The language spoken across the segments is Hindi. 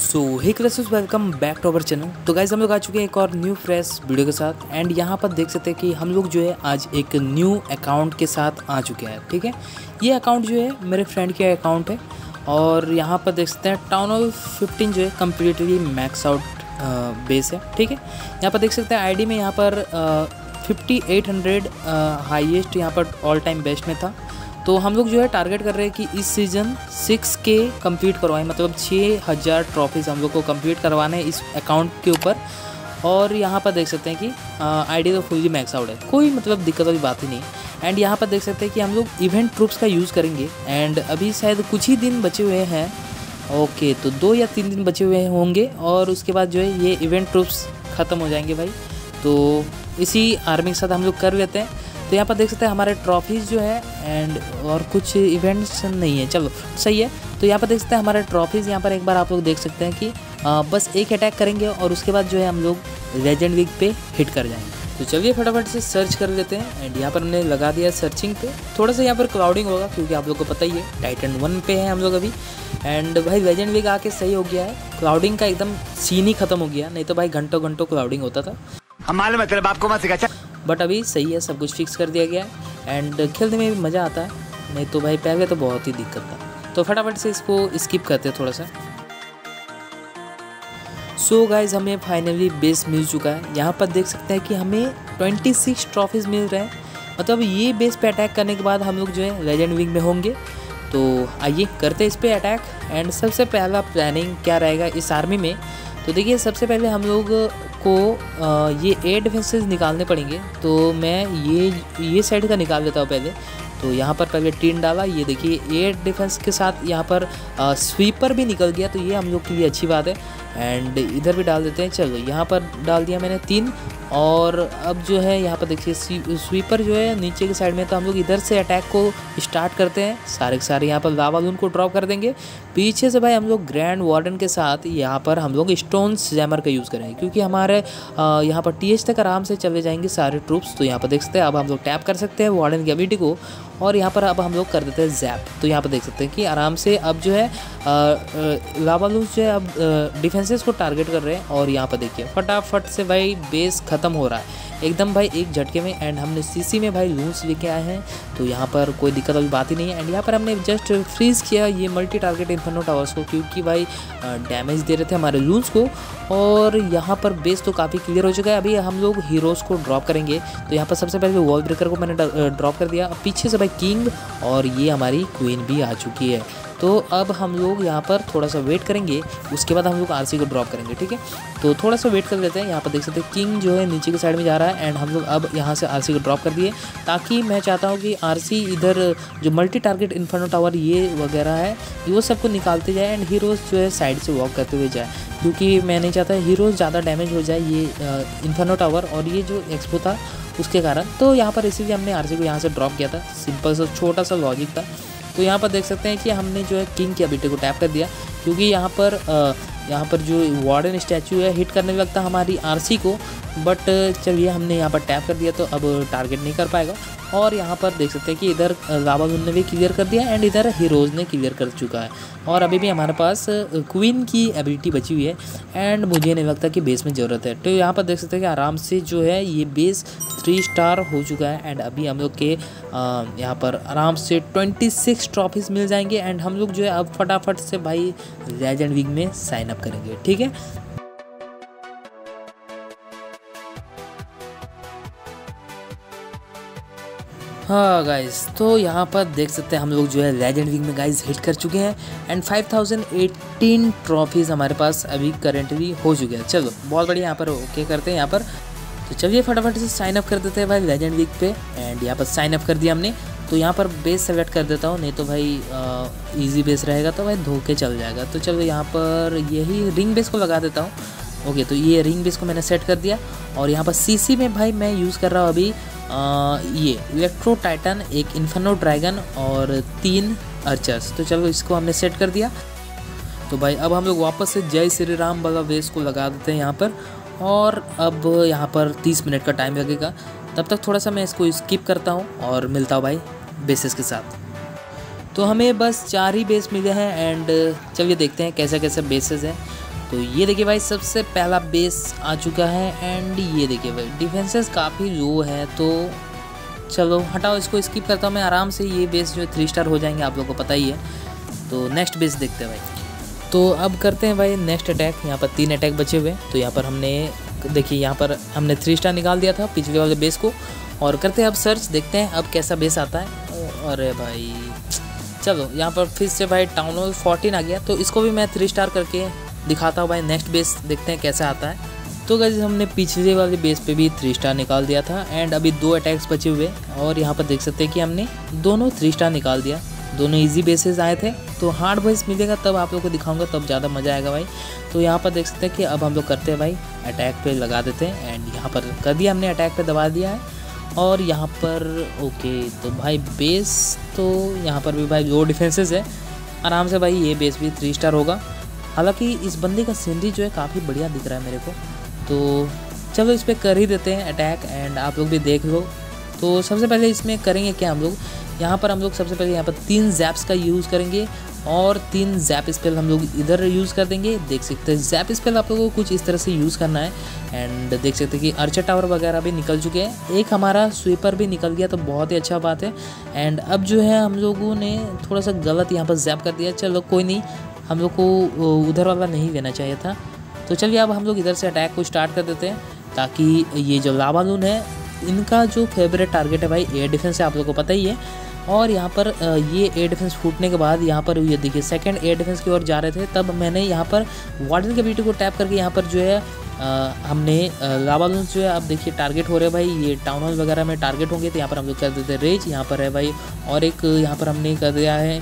So hey classes welcome back to our channel तो गाइज़ हम लोग आ चुके हैं एक और न्यू फ्रेश वीडियो के साथ। एंड यहाँ पर देख सकते हैं कि हम लोग जो है आज एक न्यू अकाउंट के साथ आ चुके हैं, ठीक है? ये अकाउंट जो है मेरे फ्रेंड के अकाउंट है। और यहाँ पर देख सकते हैं टाउन ऑल फिफ्टीन जो है कम्प्लीटली मैक्स आउट बेस है, ठीक है? यहाँ पर देख सकते हैं आईडी में यहाँ पर फिफ्टी एट हंड्रेड हाइएस्ट यहाँ पर ऑल टाइम बेस्ट में था। तो हम लोग जो है टारगेट कर रहे हैं कि इस सीज़न सिक्स के कंप्लीट करवाएँ मतलब छः हज़ार ट्रॉफीज़ हम लोग को कंप्लीट करवाना इस अकाउंट के ऊपर। और यहाँ पर देख सकते हैं कि आईडी तो फुली मैक्स आउट है। कोई मतलब दिक्कत वाली बात ही नहीं। एंड यहाँ पर देख सकते हैं कि हम लोग इवेंट ट्रूप्स का यूज़ करेंगे। एंड अभी शायद कुछ ही दिन बचे हुए हैं। ओके तो दो या तीन दिन बचे हुए होंगे। और उसके बाद जो है ये इवेंट ट्रूप्स ख़त्म हो जाएँगे भाई। तो इसी आर्मी के साथ हम लोग कर लेते हैं। तो यहाँ पर देख सकते हैं हमारे ट्रॉफीज़ जो है एंड और कुछ इवेंट्स नहीं है। चलो सही है। तो यहाँ पर देख सकते हैं हमारे ट्रॉफीज़ यहाँ पर एक बार आप लोग देख सकते हैं कि आ, बस एक अटैक करेंगे और उसके बाद जो है हम लोग लेजेंड वीक पे हिट कर जाएँगे। तो चलिए फटाफट से सर्च कर लेते हैं एंड यहाँ पर हमने लगा दिया सर्चिंग पे। थोड़ा सा यहाँ पर क्लाउडिंग होगा क्योंकि आप लोग को पता ही है टाइटन वन पे है हम लोग अभी। एंड भाई लेजेंड वीक आके सही हो गया है। क्लाउडिंग का एकदम सीन ही खत्म हो गया नहीं तो भाई घंटों घंटों क्लाउडिंग होता था। हमारे मतलब आपको मत सिखा बट अभी सही है, सब कुछ फिक्स कर दिया गया है एंड खेलने में भी मज़ा आता है। नहीं तो भाई, पहले तो बहुत ही दिक्कत था। तो फटाफट से इसको स्किप करते हैं थोड़ा सा। सो so गाइज़ हमें फाइनली बेस मिल चुका है। यहाँ पर देख सकते हैं कि हमें 26 ट्रॉफीज़ मिल रहे हैं। मतलब ये बेस पे अटैक करने के बाद हम लोग जो है लेजेंड विंग में होंगे। तो आइए करते इस पर अटैक एंड सबसे पहला प्लानिंग क्या रहेगा इस आर्मी में? तो देखिए, सबसे पहले हम लोग को ये एयर डिफेंसेज निकालने पड़ेंगे। तो मैं ये ये साइड का निकाल लेता हूँ पहले। तो यहाँ पर पहले टीन डाला ये देखिए एयर डिफेंस के साथ यहाँ पर आ, स्वीपर भी निकल गया। तो ये हम लोग के लिए अच्छी बात है। एंड इधर भी डाल देते हैं। चलो यहाँ पर डाल दिया मैंने तीन। और अब जो है, यहाँ पर देखिए स्वीपर जो है, नीचे के साइड में तो हम लोग इधर से अटैक को स्टार्ट करते हैं। सारे के सारे यहाँ पर लावा लून को ड्रॉप कर देंगे। पीछे से भाई हम लोग ग्रैंड वार्डन के साथ यहाँ पर हम लोग स्टोन जैमर का यूज़ करेंगे, क्योंकि हमारे यहाँ पर टीएच तक आराम से चले जाएँगे सारे ट्रूप्स तो यहाँ पर देख सकते हैं, अब हम लोग टैप कर सकते हैं वार्डन की अबिटी को। और यहाँ पर अब हम लोग कर देते हैं जैप तो यहाँ पर देख सकते हैं कि आराम से अब जो है लावा लूज जो है, अब डिफेंसेस को टारगेट कर रहे हैं और यहाँ पर देखिए, फटाफट से भाई बेस ख़त्म हो रहा है। एकदम भाई एक झटके में एंड हमने सीसी में भाई लून्स लेके आए हैं। तो यहाँ पर कोई दिक्कत वाली बात ही नहीं है। एंड यहाँ पर हमने जस्ट फ्रीज़ किया ये मल्टी टारगेट इन्फर्नो टावर्स को, क्योंकि भाई डैमेज दे रहे थे हमारे लून्स को। और यहाँ पर बेस तो काफ़ी क्लियर हो चुका है। अभी हम लोग हीरोज़ को ड्रॉप करेंगे। तो यहाँ पर सबसे पहले वॉल ब्रेकर को मैंने ड्रॉप कर दिया। पीछे से भाई किंग और ये हमारी क्वीन भी आ चुकी है। तो अब हम लोग यहाँ पर थोड़ा सा वेट करेंगे। उसके बाद हम लोग आरसी को ड्रॉप करेंगे, ठीक है? तो थोड़ा सा वेट कर लेते हैं। यहाँ पर देख सकते हैं किंग जो है नीचे की साइड में जा रहा है एंड हम लोग अब यहाँ से आरसी को ड्रॉप कर दिए। ताकि मैं चाहता हूँ कि आरसी इधर जो मल्टी टारगेट इन्फर्नो टावर ये वगैरह है वो सबको निकालते जाए एंड हीरोज़ जो है साइड से वॉक करते हुए जाए। क्योंकि मैं नहीं चाहता हीरोज़ ज़्यादा डैमेज हो जाए ये इन्फर्नो टावर और ये जो एक्सपो था, उसके कारण। तो यहाँ पर इसीलिए हमने आरसी को यहाँ से ड्रॉप किया था। सिंपल सा, छोटा सा लॉजिक था। तो यहाँ पर देख सकते हैं कि हमने जो है किंग के बेटे को टैप कर दिया, क्योंकि यहाँ पर यहाँ पर जो वार्डन स्टैचू है हिट करने लगता हमारी आरसी को बट चलिए हमने यहाँ पर टैप कर दिया तो अब टारगेट नहीं कर पाएगा। और यहाँ पर देख सकते हैं कि इधर लावागुन ने भी क्लियर कर दिया एंड इधर हीरोज़ ने क्लियर कर चुका है। और अभी भी हमारे पास क्वीन की एबिलिटी बची हुई है एंड मुझे नहीं लगता कि बेस में ज़रूरत है। तो यहाँ पर देख सकते हैं कि आराम से जो है ये बेस थ्री स्टार हो चुका है एंड अभी हम लोग के यहाँ पर आराम से ट्वेंटी सिक्स ट्रॉफीज़ मिल जाएँगे एंड हम लोग जो है अब फटाफट से भाई लेजेंड वीक में साइन अप करेंगे। ठीक है? हाँ गाइस तो यहाँ पर देख सकते हैं हम लोग जो है लेजेंड वीक में गाइस हिट कर चुके हैं एंड 5018 ट्रॉफीज़ हमारे पास अभी करेंटली हो चुके हैं। चलो, बहुत बढ़िया, यहाँ पर ओके करते हैं यहाँ पर। तो चलिए फटाफट से साइन अप कर देते हैं भाई लेजेंड वीक पे एंड यहाँ पर साइन अप कर दिया हमने। तो यहाँ पर बेस सेलेक्ट कर देता हूँ, नहीं तो भाई इजी बेस रहेगा तो भाई धोके चल जाएगा। तो चलो यहाँ पर यही रिंग बेस को लगा देता हूँ। ओके तो ये रिंग बेस को मैंने सेट कर दिया और यहाँ पर सीसी में भाई मैं यूज़ कर रहा हूँ अभी ये इलेक्ट्रो टाइटन एक इन्फर्नो ड्रैगन और तीन अर्चर्स तो चलो इसको हमने सेट कर दिया। तो भाई, अब हम लोग वापस से जय श्री राम वाला वेस को लगा देते हैं यहाँ पर। और अब यहाँ पर 30 मिनट का टाइम लगेगा। तब तक थोड़ा सा मैं इसको स्किप करता हूँ और मिलता हूँ भाई बेसिस के साथ। तो हमें बस चार ही बेस मिले हैं एंड चलिए देखते हैं कैसे कैसे बेसिस हैं। तो ये देखिए भाई, सबसे पहला बेस आ चुका है एंड ये देखिए भाई डिफेंसेस काफ़ी लो है तो चलो हटाओ इसको स्किप करता हूँ मैं आराम से, ये बेस जो थ्री स्टार हो जाएँगे, आप लोगों को पता ही है। तो नेक्स्ट बेस देखते हैं भाई। तो अब करते हैं भाई नेक्स्ट अटैक यहाँ पर तीन अटैक बचे हुए तो यहाँ पर हमने, देखिए यहाँ पर हमने थ्री स्टार निकाल दिया था, पिछले वाले बेस को। और करते हैं अब सर्च देखते हैं अब कैसा बेस आता है। अरे भाई, चलो यहाँ पर फिर से भाई टाउन हॉल फोर्टीन आ गया तो इसको भी मैं थ्री स्टार करके दिखाता हूँ भाई नेक्स्ट बेस देखते हैं कैसा आता है। तो गैस हमने पिछले वाले बेस पे भी थ्री स्टार निकाल दिया था एंड अभी दो अटैक्स बचे हुए और यहाँ पर देख सकते हैं कि हमने दोनों थ्री स्टार निकाल दिया। दोनों इजी बेसिस आए थे। तो हार्ड बेस मिलेगा तब आप लोग को दिखाऊँगा, तब ज़्यादा मज़ा आएगा भाई। तो यहाँ पर देख सकते हैं कि अब हम लोग करते हैं भाई अटैक पे लगा देते हैं एंड यहाँ पर कर दिया हमने अटैक पे दबा दिया है। और यहाँ पर ओके तो भाई बेस तो यहाँ पर भी भाई लो डिफेंसेस है। आराम से भाई ये बेस भी थ्री स्टार होगा। हालाँकि इस बंदे का सीनरी जो है काफ़ी बढ़िया दिख रहा है मेरे को। तो चलो इस पर कर ही देते हैं अटैक एंड आप लोग भी देख लो। तो सबसे पहले इसमें करेंगे क्या हम लोग? यहाँ पर हम लोग सबसे पहले यहाँ पर तीन जैप्स का यूज़ करेंगे और तीन जैप स्पेल हम लोग इधर यूज़ कर देंगे। देख सकते हैं जैप स्पेल आप लोगों को कुछ इस तरह से यूज़ करना है। एंड देख सकते हैं कि अर्चर टावर वगैरह भी निकल चुके हैं। एक हमारा स्वीपर भी निकल गया तो बहुत ही अच्छा बात है। एंड अब जो है हम लोगों ने थोड़ा सा गलत यहाँ पर जैप कर दिया। चलो कोई नहीं हम लोग को उधर वाला नहीं देना चाहिए था। तो चलिए अब हम लोग इधर से अटैक को स्टार्ट कर देते हैं, ताकि ये जो लावालून है, इनका जो फेवरेट टारगेट है भाई एयर डिफेंस है, आप लोग को पता ही है। और यहाँ पर ये एयर डिफेंस फूटने के बाद यहाँ पर, ये देखिए सेकंड एयर डिफेंस की ओर जा रहे थे, तब मैंने यहाँ पर वार्डन के बीटी को टैप करके यहाँ पर जो है हमने लावालूंस जो है आप देखिए टारगेट हो रहे हैं भाई, ये टाउन हॉल वगैरह में टारगेट होंगे तो यहाँ पर हम लोग कर देते हैं रेज यहाँ पर है भाई, और एक यहाँ पर हमने कर दिया है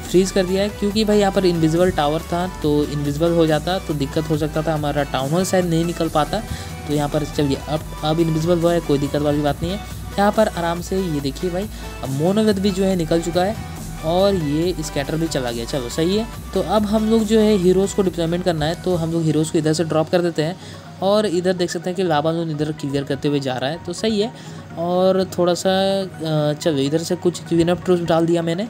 फ्रीज कर दिया है, क्योंकि भाई यहाँ पर इनविजिबल टावर था तो इनविजिबल हो जाता तो दिक्कत हो सकता था, हमारा टाउन हॉल शायद नहीं निकल पाता तो यहाँ पर चलिए, अब अब इनविजिबल हुआ है, कोई दिक्कत वाली बात नहीं है, यहाँ पर आराम से ये देखिए भाई मोनोवेद भी जो है निकल चुका है और ये स्कैटर भी चला गया। चलो, सही है। तो अब हम लोग जो है हीरोज़ को डिप्लॉयमेंट करना है तो हम लोग हीरोज़ को इधर से ड्रॉप कर देते हैं और इधर देख सकते हैं कि लाबानून इधर क्लियर करते हुए जा रहा है। तो सही है। और थोड़ा सा चलो, इधर से कुछ क्लीन अप ट्रूज डाल दिया मैंने।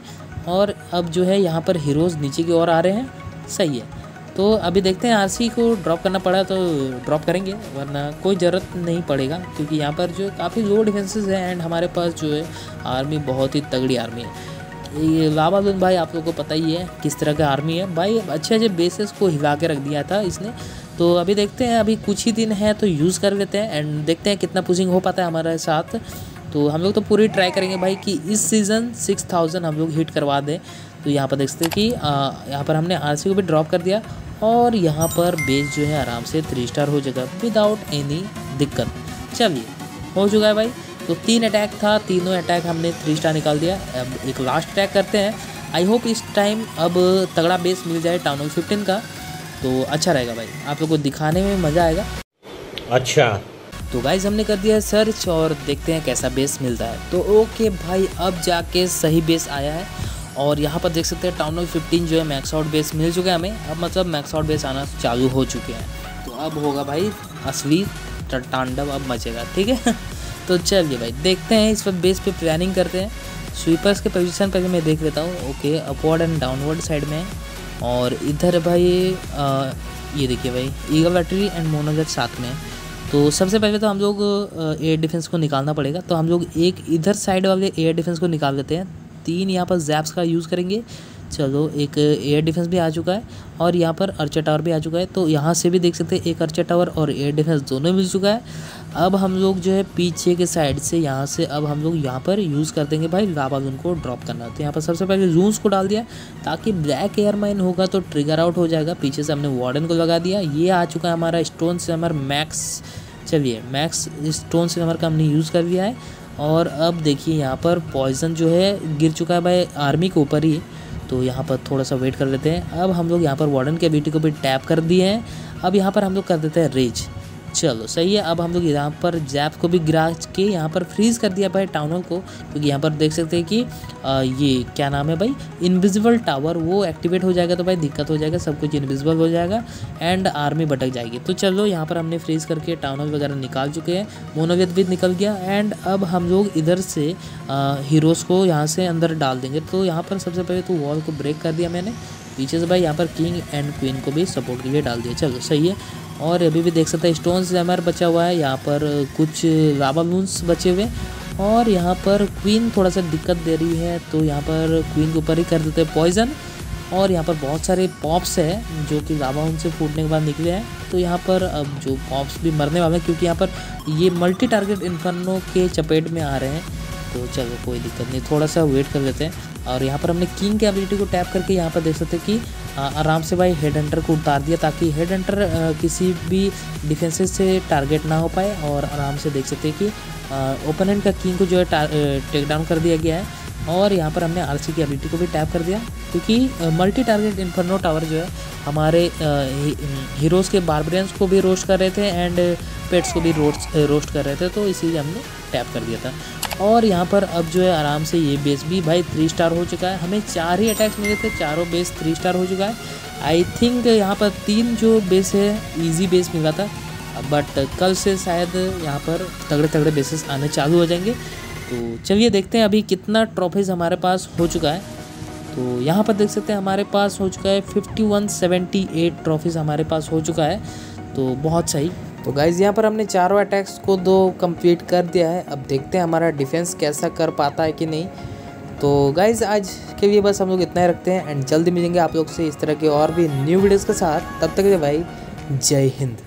और अब जो है यहाँ पर हीरोज़ नीचे की ओर आ रहे हैं। सही है। तो अभी देखते हैं आरसी को ड्रॉप करना पड़ा तो ड्रॉप करेंगे, वरना कोई ज़रूरत नहीं पड़ेगा, क्योंकि यहाँ पर जो काफ़ी लो डिफेंसेस है एंड हमारे पास जो है आर्मी बहुत ही तगड़ी आर्मी है। ये लावादुन भाई आप लोगों को पता ही है किस तरह का आर्मी है। भाई अच्छे अच्छे बेसिस को हिला के रख दिया था इसने। तो अभी देखते हैं, अभी कुछ ही दिन है तो यूज़ कर लेते हैं एंड देखते हैं कितना पुशिंग हो पाता है हमारे साथ। तो हम लोग तो पूरी ट्राई करेंगे भाई कि इस सीज़न सिक्स थाउज़ेंड हम लोग हिट करवा दें। तो यहाँ पर देख सकते हैं कि यहाँ पर हमने आरसी को भी ड्रॉप कर दिया और यहाँ पर बेस जो है आराम से थ्री स्टार हो जाएगा विदाउट एनी दिक्कत। चलिए, हो चुका है भाई। तो तीन अटैक था तीनों अटैक हमने थ्री स्टार निकाल दिया। अब एक लास्ट अटैक करते हैं। आई होप इस टाइम अब तगड़ा बेस मिल जाए टाउन ऑफ़ फिफ्टीन का। तो अच्छा रहेगा भाई। आप लोग को दिखाने में मज़ा आएगा। अच्छा। तो गाइज़ हमने कर दिया सर्च और देखते हैं कैसा बेस मिलता है। तो ओके भाई अब जाके सही बेस आया है। और यहाँ पर देख सकते हैं टाउन ऑफ़ फिफ्टीन जो है मैक्स आउट बेस मिल चुका है हमें। अब मतलब मैक्स आउट बेस आना चालू हो चुके हैं। तो अब होगा भाई असली तांडव अब मचेगा ठीक है? तो चलिए भाई देखते हैं इस पर बेस पे प्लानिंग करते हैं। स्वीपर्स के पोजीशन पर भी मैं देख लेता हूँ। Okay upward and downward side में। और इधर भाई आ, ये देखिए भाई ईगल बैटरी एंड मोनोजेट साथ में। तो सबसे पहले तो हम लोग एयर डिफेंस को निकालना पड़ेगा। तो हम लोग एक इधर साइड वाले एयर डिफेंस को निकाल देते हैं। तीन यहाँ पर जैप्स का यूज़ करेंगे। चलो एक एयर डिफेंस भी आ चुका है और यहाँ पर अर्चर टावर भी आ चुका है। तो यहाँ से भी देख सकते हैं एक अर्चर टावर और एयर डिफेंस दोनों मिल चुका है। अब हम लोग जो है पीछे के साइड से यहाँ से अब हम लोग यहाँ पर यूज़ कर देंगे भाई लावा लून को ड्रॉप करना। तो यहाँ पर सबसे पहले लून्स को डाल दिया, ताकि ब्लैक एयर माइन होगा तो ट्रिगर आउट हो जाएगा। पीछे से हमने वार्डन को लगा दिया, ये आ चुका है हमारा स्टोन से हमारा मैक्स चलिए मैक्स स्टोन से हमारा का हमने यूज़ कर लिया है। और अब देखिए यहाँ पर पॉइजन जो है गिर चुका है भाई आर्मी के ऊपर ही। तो यहाँ पर थोड़ा सा वेट कर लेते हैं। अब हम लोग यहाँ पर वार्डन के बेटी को भी टैप कर दिए हैं। अब यहाँ पर हम लोग कर देते हैं रेज चलो सही है। अब हम लोग यहाँ पर जैप को भी गिरा के यहाँ पर फ्रीज कर दिया भाई टाउनों को क्योंकि तो यहाँ पर देख सकते हैं कि आ, ये क्या नाम है भाई? इनविजिबल टावर वो एक्टिवेट हो जाएगा तो भाई दिक्कत हो जाएगा सब कुछ इनविजिबल हो जाएगा एंड आर्मी भटक जाएगी। तो चलो यहाँ पर हमने फ्रीज करके टाउन वगैरह निकाल चुके हैं। मोनोवेद भी निकल गया एंड अब हम लोग इधर से हीरोज़ को यहाँ से अंदर डाल देंगे। तो यहाँ पर सबसे पहले तो वॉल को ब्रेक कर दिया मैंने। पीछे से भाई यहाँ पर किंग एंड क्वीन को भी सपोर्ट के लिए डाल दिया। चलो सही है। और अभी भी देख सकते हैं स्टोन्स हमारे बचा हुआ है। यहाँ पर कुछ लावा लून्स बचे हुए और यहाँ पर क्वीन थोड़ा सा दिक्कत दे रही है तो यहाँ पर क्वीन के ऊपर ही कर देते हैं पॉइजन और यहाँ पर बहुत सारे पॉप्स हैं, जो कि लावा उनसे फूटने के बाद निकले हैं। तो यहाँ पर अब जो पॉप्स भी मरने वाले हैं, क्योंकि यहाँ पर ये मल्टी टारगेट इन्फर्नो के चपेट में आ रहे हैं। तो चलो कोई दिक्कत नहीं, थोड़ा सा वेट कर लेते हैं। और यहाँ पर हमने किंग के एबिलिटी को टैप करके यहाँ पर देख सकते हैं कि आराम से भाई हेड हंटर को उतार दिया ताकि हेड हंटर किसी भी डिफेंसेस से टारगेट ना हो पाए और आराम से देख सकते हैं कि ओपोनेंट का किंग को जो है टेक डाउन कर दिया गया है। और यहाँ पर हमने आरसी की एबिलिटी को भी टैप कर दिया, क्योंकि मल्टी टारगेट इन्फर्नो टावर जो है, हमारे हीरोज़ के बारबरियंस को भी रोस्ट कर रहे थे एंड पेट्स को भी रोस्ट रोस्ट कर रहे थे तो इसीलिए हमने टैप कर दिया था। और यहाँ पर अब जो है, आराम से ये बेस भी भाई थ्री स्टार हो चुका है। हमें चार ही अटैक्स मिले थे, चारों बेस थ्री स्टार हो चुका है। आई थिंक यहाँ पर तीन जो बेस है ईजी बेस मिला था बट कल से शायद यहाँ पर तगड़े तगड़े बेसिस आने चालू हो जाएँगे। तो चलिए देखते हैं अभी कितना ट्रॉफीज़ हमारे पास हो चुका है। तो यहाँ पर देख सकते हैं हमारे पास हो चुका है fifty one seventy eight trophies हमारे पास हो चुका है। तो बहुत सही। तो गाइज़ यहाँ पर हमने चारों अटैक्स को दो कंप्लीट कर दिया है। अब देखते हैं हमारा डिफेंस कैसा कर पाता है कि नहीं। तो गाइज़ आज के लिए बस हम लोग इतना ही रखते हैं। एंड जल्दी मिलेंगे आप लोग से इस तरह के और भी न्यू वीडियोज़ के साथ। तब तक के भाई, जय हिंद।